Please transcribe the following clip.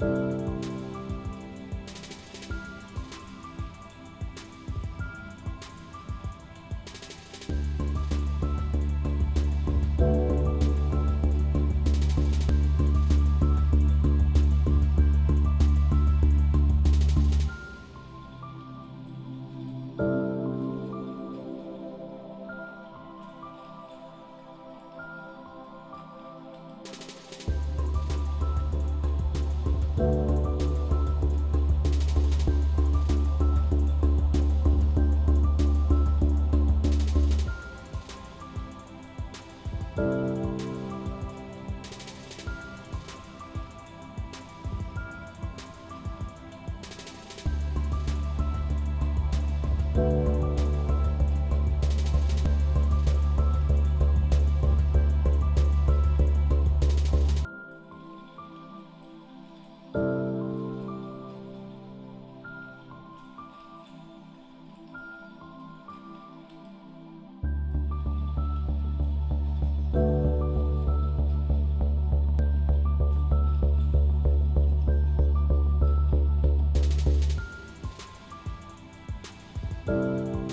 嗯。Bye.